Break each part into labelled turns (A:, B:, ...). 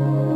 A: you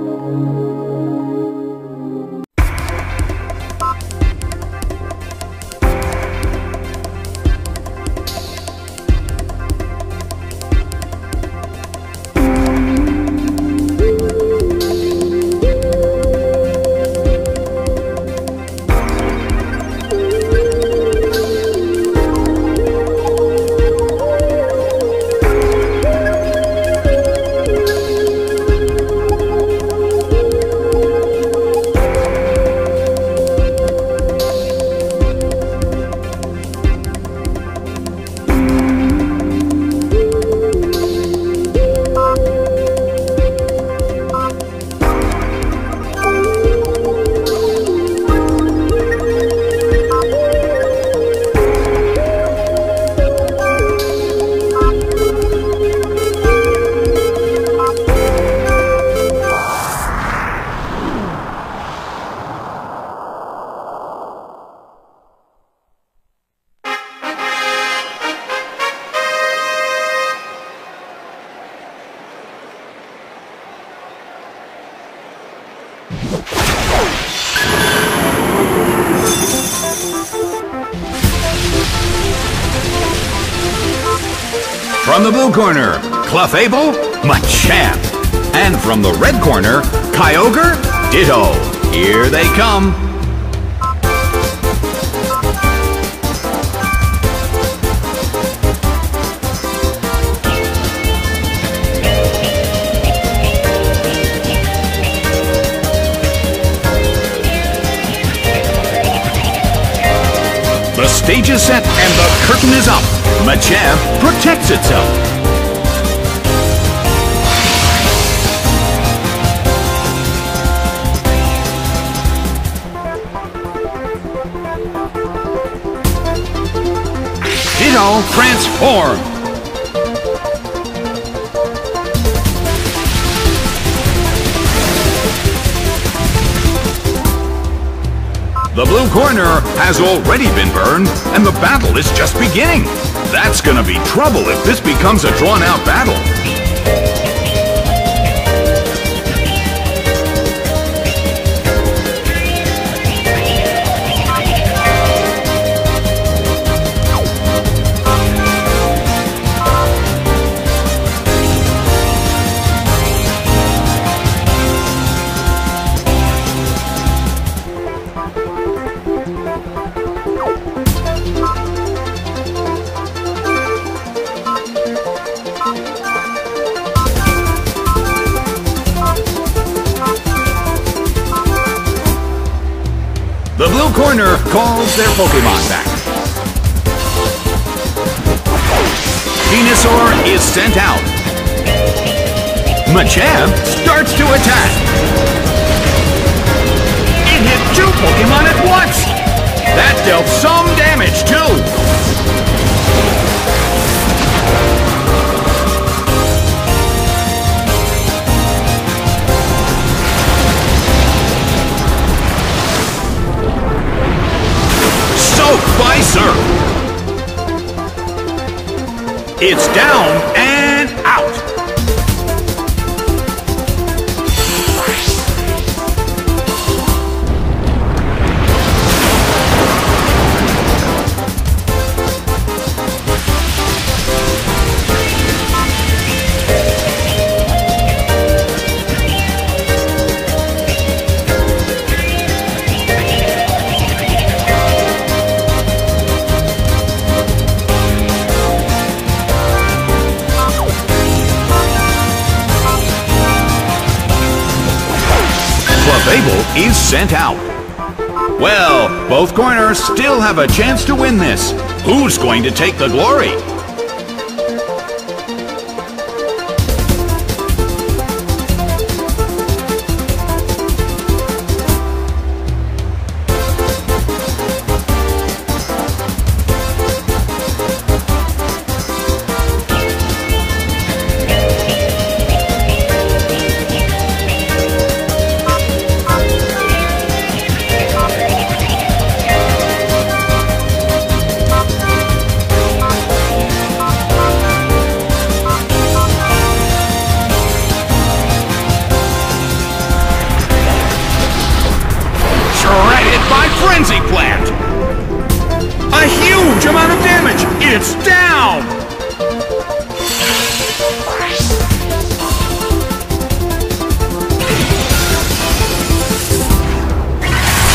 A: From the blue corner, Clefable, Machamp. And from the red corner, Kyogre, Ditto. Here they come. The stage is set and the curtain is up. Machamp protects itself. Ditto transform. The blue corner has already been burned, and the battle is just beginning. That's gonna be trouble if this becomes a drawn-out battle. Corner calls their Pokemon back. Venusaur is sent out. Machamp starts to attack. It hit two Pokemon at once. That dealt some damage too. It's down Clefable is sent out. Well, both corners still have a chance to win this. Who's going to take the glory? It's down!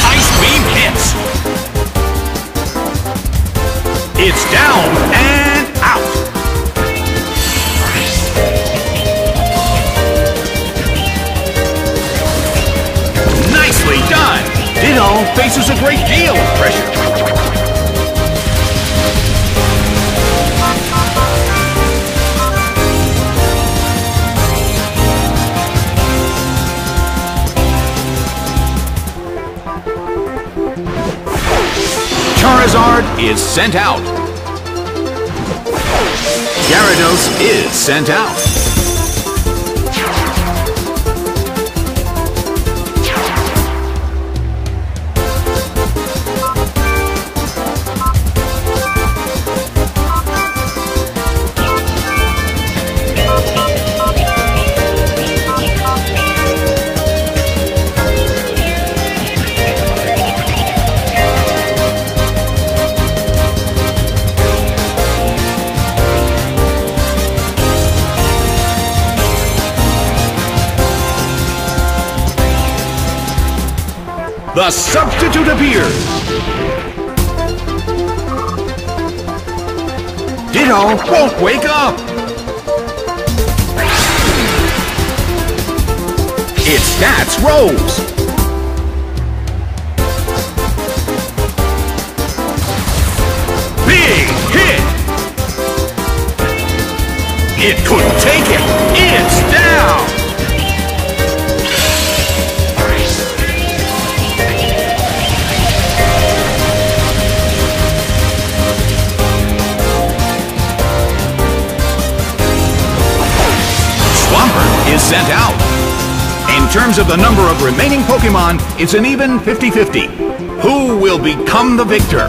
A: Ice beam hits! It's down and out! Nicely done! Ditto faces a great deal of pressure. Charizard is sent out. Gyarados is sent out. The substitute appears. Ditto won't wake up. Its stats rose. Big hit. It couldn't take it. It's down. Sent out. In terms of the number of remaining Pokemon, it's an even 50-50. Who will become the victor?